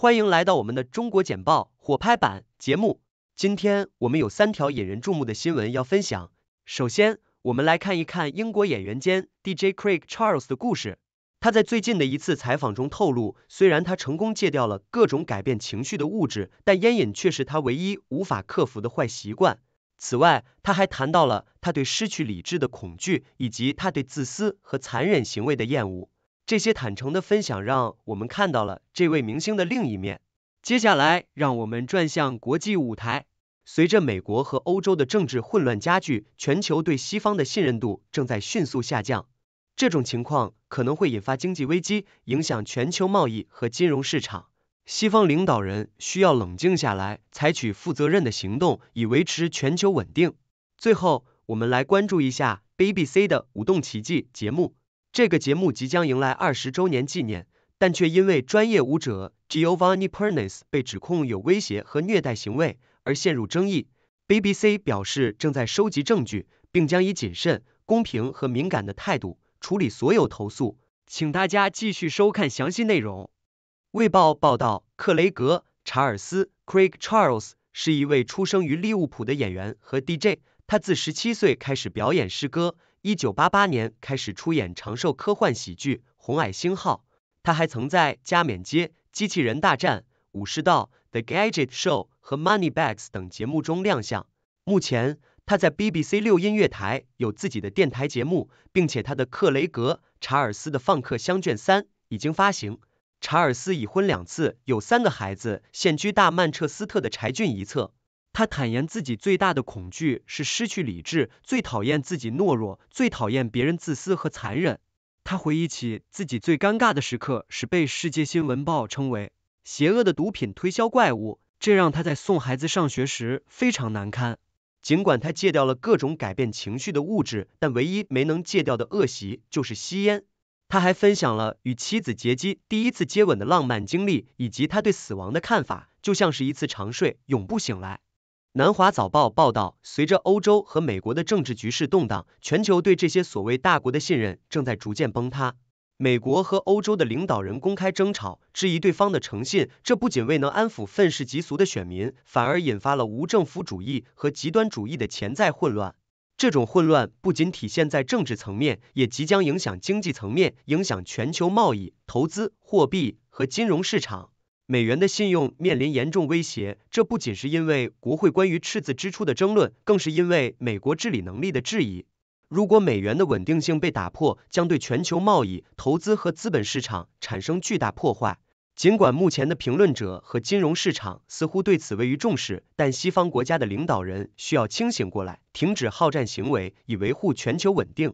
欢迎来到我们的中国简报火拍版节目。今天我们有三条引人注目的新闻要分享。首先，我们来看一看英国演员兼 DJ Craig Charles 的故事。他在最近的一次采访中透露，虽然他成功戒掉了各种改变情绪的物质，但烟瘾却是他唯一无法克服的坏习惯。此外，他还谈到了他对失去理智的恐惧，以及他对自私和残忍行为的厌恶。这些坦诚的分享让我们看到了这位明星的另一面。接下来，让我们转向国际舞台。随着美国和欧洲的政治混乱加剧，全球对西方的信任度正在迅速下降。这种情况可能会引发经济危机，影响全球贸易和金融市场。西方领导人需要冷静下来，采取负责任的行动，以维持全球稳定。最后，我们来关注一下 BBC 的《舞动奇迹》节目。这个节目即将迎来二十周年纪念，但却因为专业舞者 Giovanni Pernice 被指控有威胁和虐待行为而陷入争议。BBC 表示正在收集证据，并将以谨慎、公平和敏感的态度处理所有投诉。请大家继续收看详细内容。卫报报道，克雷格·查尔斯 （Craig Charles） 是一位出生于利物浦的演员和 DJ。他自十七岁开始表演诗歌。一九八八年开始出演长寿科幻喜剧《红矮星号》，他还曾在《加冕街》《机器人大战》《武士道》《The Gadget Show》和《Moneybags》等节目中亮相。目前，他在 BBC 六音乐台有自己的电台节目，并且他的《克雷格·查尔斯的放客相卷三》已经发行。查尔斯已婚两次，有三个孩子，现居大曼彻斯特的柴郡一侧。他坦言自己最大的恐惧是失去理智，最讨厌自己懦弱，最讨厌别人自私和残忍。他回忆起自己最尴尬的时刻是被《世界新闻报》称为“邪恶的毒品推销怪物”，这让他在送孩子上学时非常难堪。尽管他戒掉了各种改变情绪的物质，但唯一没能戒掉的恶习就是吸烟。他还分享了与妻子杰基第一次接吻的浪漫经历，以及他对死亡的看法，就像是一次长睡，永不醒来。南华早报报道，随着欧洲和美国的政治局势动荡，全球对这些所谓大国的信任正在逐渐崩塌。美国和欧洲的领导人公开争吵，质疑对方的诚信，这不仅未能安抚愤世嫉俗的选民，反而引发了无政府主义和极端主义的潜在混乱。这种混乱不仅体现在政治层面，也即将影响经济层面，影响全球贸易、投资、货币和金融市场。美元的信用面临严重威胁，这不仅是因为国会关于赤字支出的争论，更是因为美国治理能力的质疑。如果美元的稳定性被打破，将对全球贸易、投资和资本市场产生巨大破坏。尽管目前的评论者和金融市场似乎对此未予重视，但西方国家的领导人需要清醒过来，停止好战行为，以维护全球稳定。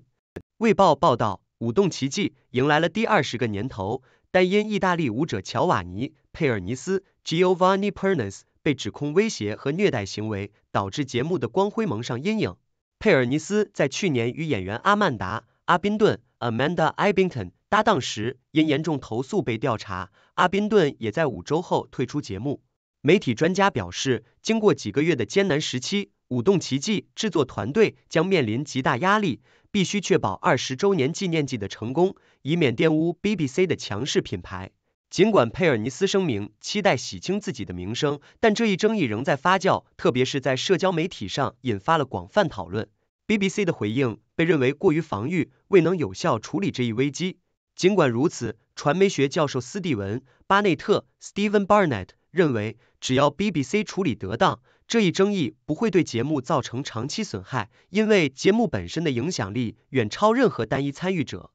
卫报报道，舞动奇迹迎来了第二十个年头。但因意大利舞者乔瓦尼·佩尔尼斯 （Giovanni Pernice） 被指控威胁和虐待行为，导致节目的光辉蒙上阴影。佩尔尼斯在去年与演员阿曼达·阿宾顿 （Amanda Ibington） 搭档时，因严重投诉被调查。阿宾顿也在五周后退出节目。媒体专家表示，经过几个月的艰难时期，舞动奇迹制作团队将面临极大压力。必须确保二十周年纪念季的成功，以免玷污 BBC 的强势品牌。尽管佩尔尼斯声明期待洗清自己的名声，但这一争议仍在发酵，特别是在社交媒体上引发了广泛讨论。BBC 的回应被认为过于防御，未能有效处理这一危机。尽管如此，传媒学教授斯蒂文·巴内特 （Stephen Barnett） 认为，只要 BBC 处理得当，这一争议不会对节目造成长期损害，因为节目本身的影响力远超任何单一参与者。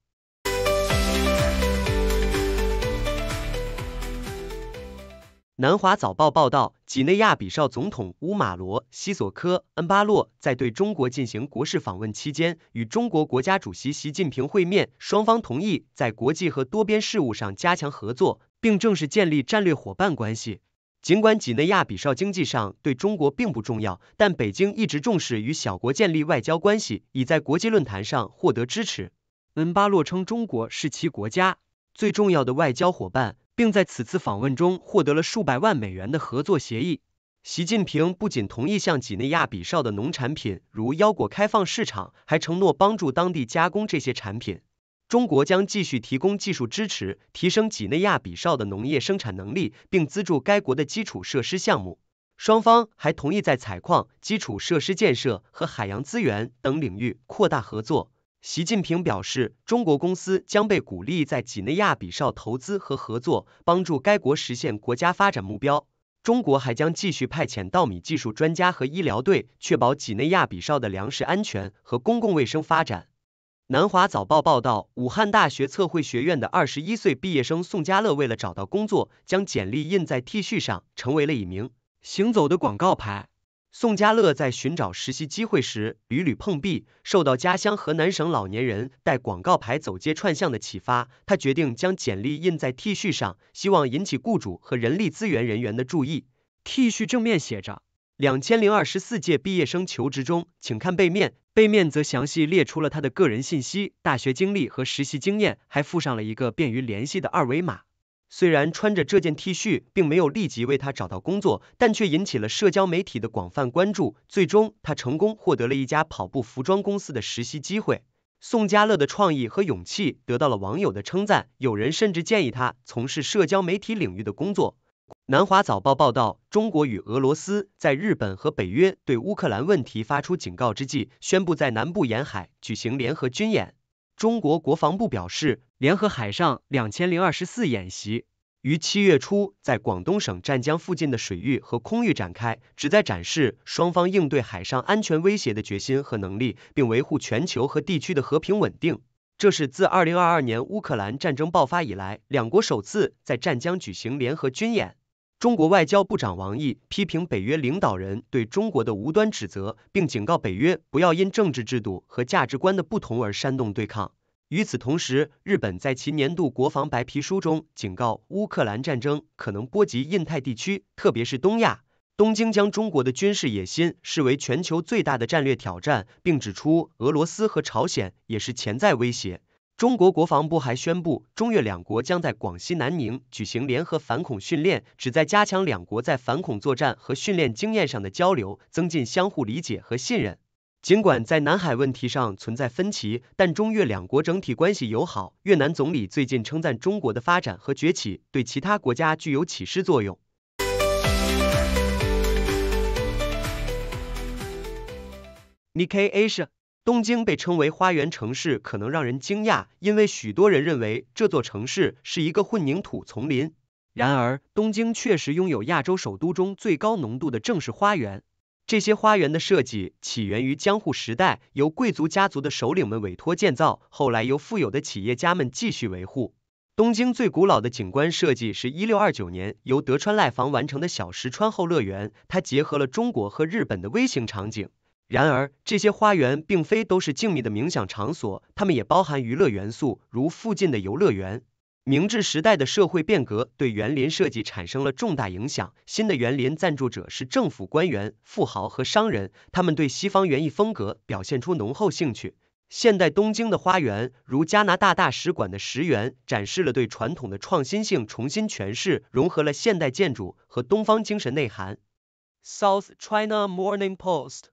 南华早报报道，几内亚比绍总统乌马罗·西索科·恩巴洛在对中国进行国事访问期间，与中国国家主席习近平会面，双方同意在国际和多边事务上加强合作，并正式建立战略伙伴关系。尽管几内亚比绍经济上对中国并不重要，但北京一直重视与小国建立外交关系，已在国际论坛上获得支持。恩巴洛称中国是其国家最重要的外交伙伴，并在此次访问中获得了数百万美元的合作协议。习近平不仅同意向几内亚比绍的农产品如腰果开放市场，还承诺帮助当地加工这些产品。中国将继续提供技术支持，提升几内亚比绍的农业生产能力，并资助该国的基础设施项目。双方还同意在采矿、基础设施建设和海洋资源等领域扩大合作。习近平表示，中国公司将被鼓励在几内亚比绍投资和合作，帮助该国实现国家发展目标。中国还将继续派遣稻米技术专家和医疗队，确保几内亚比绍的粮食安全和公共卫生发展。南华早报报道，武汉大学测绘学院的二十一岁毕业生宋家乐，为了找到工作，将简历印在 T 恤上，成为了一名。行走的广告牌。宋家乐在寻找实习机会时屡屡碰壁，受到家乡河南省老年人带广告牌走街串巷的启发，他决定将简历印在 T 恤上，希望引起雇主和人力资源人员的注意。T 恤正面写着“两千零二十四届毕业生求职中，请看背面”，背面则详细列出了他的个人信息、大学经历和实习经验，还附上了一个便于联系的二维码。虽然穿着这件 T 恤并没有立即为他找到工作，但却引起了社交媒体的广泛关注。最终，他成功获得了一家跑步服装公司的实习机会。宋家乐的创意和勇气得到了网友的称赞，有人甚至建议他从事社交媒体领域的工作。南华早报报道，中国与俄罗斯在日本和北约对乌克兰问题发出警告之际，宣布在南部沿海举行联合军演。中国国防部表示，联合海上两千零二十四演习于七月初在广东省湛江附近的水域和空域展开，旨在展示双方应对海上安全威胁的决心和能力，并维护全球和地区的和平稳定。这是自二零二二年乌克兰战争爆发以来，两国首次在湛江举行联合军演。中国外交部长王毅批评北约领导人对中国的无端指责，并警告北约不要因政治制度和价值观的不同而煽动对抗。与此同时，日本在其年度国防白皮书中警告，乌克兰战争可能波及印太地区，特别是东亚。东京将中国的军事野心视为全球最大的战略挑战，并指出俄罗斯和朝鲜也是潜在威胁。中国国防部还宣布，中越两国将在广西南宁举行联合反恐训练，旨在加强两国在反恐作战和训练经验上的交流，增进相互理解和信任。尽管在南海问题上存在分歧，但中越两国整体关系友好。越南总理最近称赞中国的发展和崛起对其他国家具有启示作用。Nikkei Asia。东京被称为花园城市，可能让人惊讶，因为许多人认为这座城市是一个混凝土丛林。然而，东京确实拥有亚洲首都中最高浓度的正式花园。这些花园的设计起源于江户时代，由贵族家族的首领们委托建造，后来由富有的企业家们继续维护。东京最古老的景观设计是一六二九年由德川赖房完成的小石川后乐园，它结合了中国和日本的微型场景。然而，这些花园并非都是静谧的冥想场所，它们也包含娱乐元素，如附近的游乐园。明治时代的社会变革对园林设计产生了重大影响。新的园林赞助者是政府官员、富豪和商人，他们对西方园艺风格表现出浓厚兴趣。现代东京的花园，如加拿大大使馆的石园，展示了对传统的创新性重新诠释，融合了现代建筑和东方精神内涵。South China Morning Post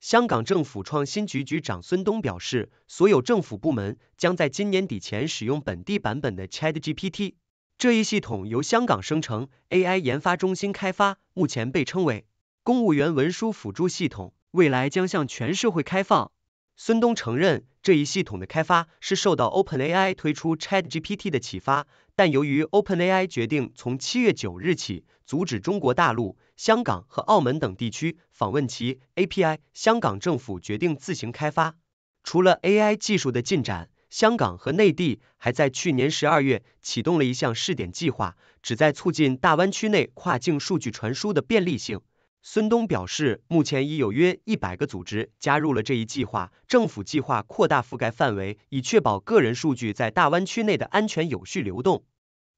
香港政府创新局局长孙东表示，所有政府部门将在今年底前使用本地版本的 ChatGPT。这一系统由香港生成 AI 研发中心开发，目前被称为公务员文书辅助系统，未来将向全社会开放。孙东承认，这一系统的开发是受到 OpenAI 推出 ChatGPT 的启发，但由于 OpenAI 决定从七月九日起阻止中国大陆、香港和澳门等地区访问其 API，香港政府决定自行开发。除了 AI 技术的进展，香港和内地还在去年十二月启动了一项试点计划，旨在促进大湾区内跨境数据传输的便利性。孙东表示，目前已有约一百个组织加入了这一计划，政府计划扩大覆盖范围，以确保个人数据在大湾区内的安全有序流动。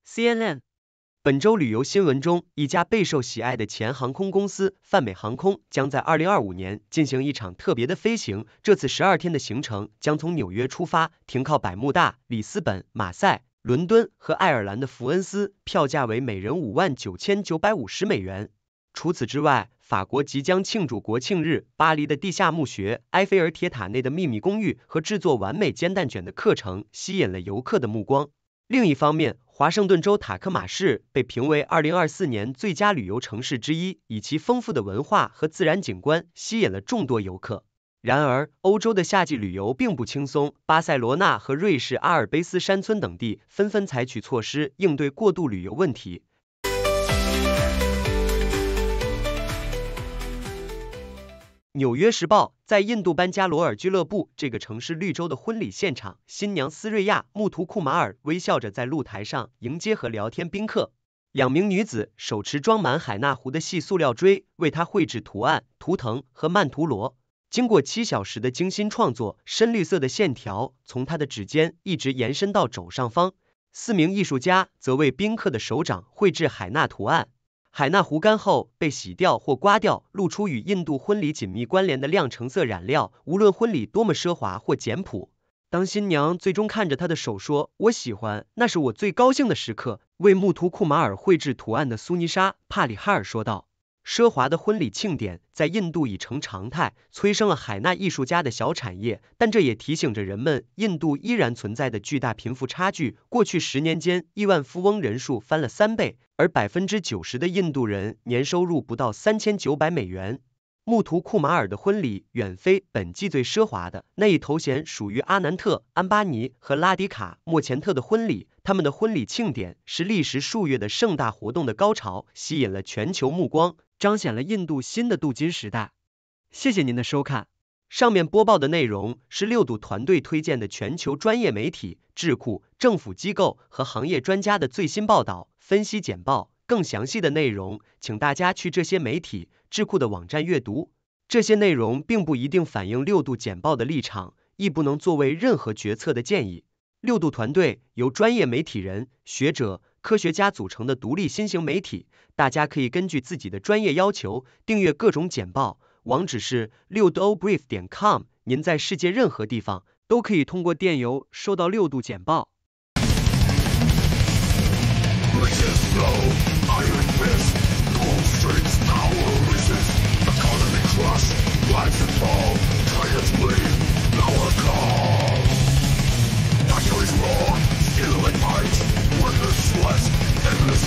CNN 本周旅游新闻中，一家备受喜爱的前航空公司泛美航空将在二零二五年进行一场特别的飞行。这次十二天的行程将从纽约出发，停靠百慕大、里斯本、马赛、伦敦和爱尔兰的福恩斯，票价为每人五万九千九百五十美元。除此之外，法国即将庆祝国庆日，巴黎的地下墓穴、埃菲尔铁塔内的秘密公寓和制作完美煎蛋卷的课程吸引了游客的目光。另一方面，华盛顿州塔科马市被评为二零二四年最佳旅游城市之一，以其丰富的文化和自然景观吸引了众多游客。然而，欧洲的夏季旅游并不轻松，巴塞罗那和瑞士阿尔卑斯山村等地纷纷采取措施应对过度旅游问题。纽约时报在印度班加罗尔俱乐部这个城市绿洲的婚礼现场，新娘斯瑞亚·穆图库马尔微笑着在露台上迎接和聊天宾客。两名女子手持装满海纳湖的细塑料锥，为她绘制图案、图腾和曼陀罗。经过七小时的精心创作，深绿色的线条从她的指尖一直延伸到肘上方。四名艺术家则为宾客的手掌绘制海纳图案。海纳湖干后被洗掉或刮掉，露出与印度婚礼紧密关联的亮橙色染料。无论婚礼多么奢华或简朴，当新娘最终看着她的手说“我喜欢”，那是我最高兴的时刻。为穆图库马尔绘制图案的苏尼莎·帕里哈尔说道。奢华的婚礼庆典在印度已成常态，催生了海纳艺术家的小产业。但这也提醒着人们，印度依然存在的巨大贫富差距。过去十年间，亿万富翁人数翻了三倍，而百分之九十的印度人年收入不到三千九百美元。穆图库马尔的婚礼远非本季最奢华的，那一头衔属于阿南特·安巴尼和拉迪卡·莫钱特的婚礼。他们的婚礼庆典是历时数月的盛大活动的高潮，吸引了全球目光。彰显了印度新的镀金时代。谢谢您的收看。上面播报的内容是六度团队推荐的全球专业媒体、智库、政府机构和行业专家的最新报道、分析简报。更详细的内容，请大家去这些媒体、智库的网站阅读。这些内容并不一定反映六度简报的立场，亦不能作为任何决策的建议。六度团队由专业媒体人、学者。科学家组成的独立新型媒体，大家可以根据自己的专业要求订阅各种简报。网址是六度 obrief 点 com。您在世界任何地方都可以通过电邮收到六度简报。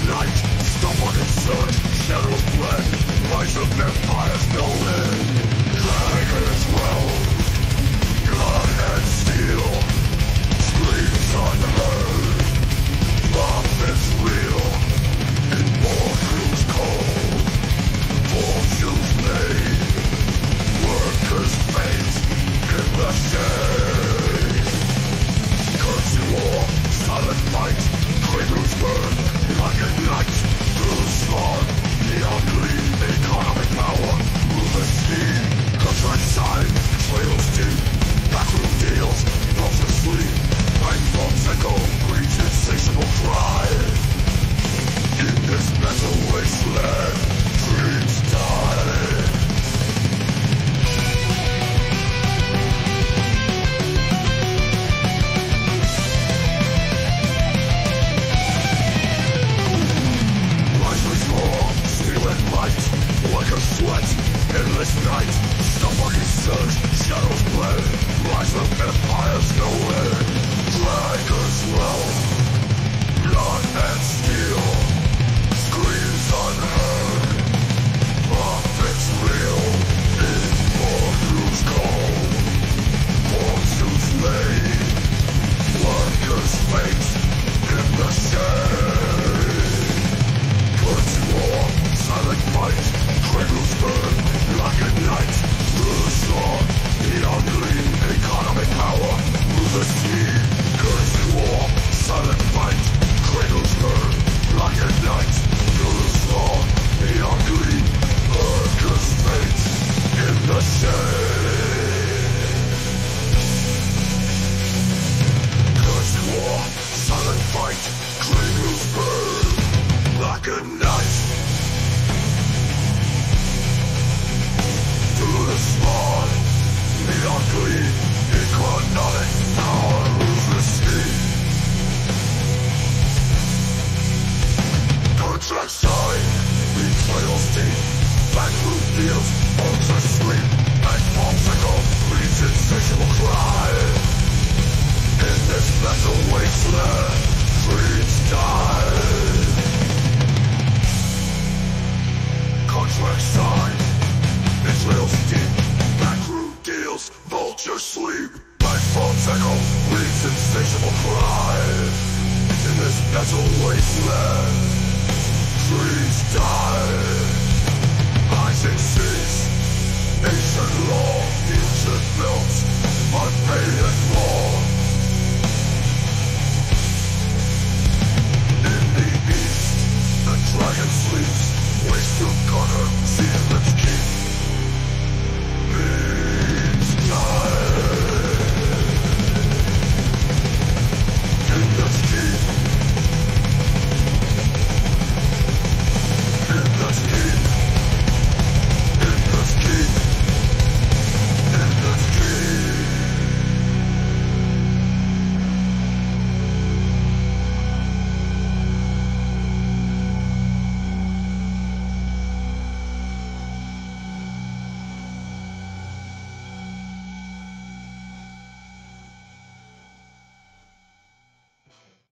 Night Stubborn and search, shadows blend Rise of empires no end as always left Trees die. Isaac sees Ancient law Ancient melts Unpainted war. In the east The dragon sleeps. Waste of gutter Seasons